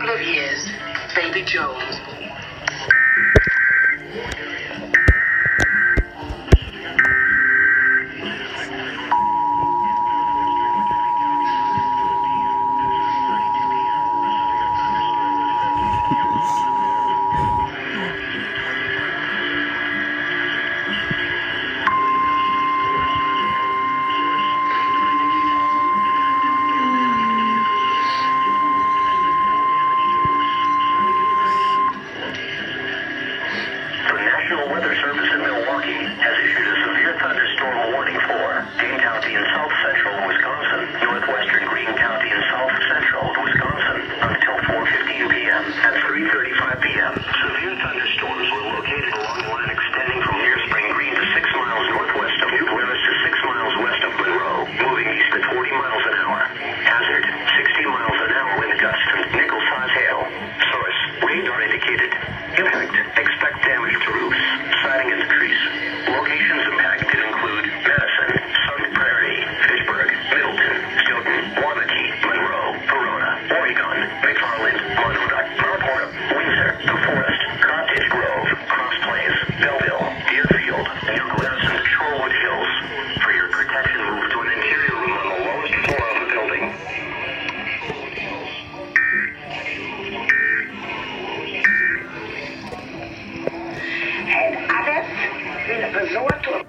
couple of years, Baby Jones. National Weather Service in Milwaukee has issued a Ele é presunto?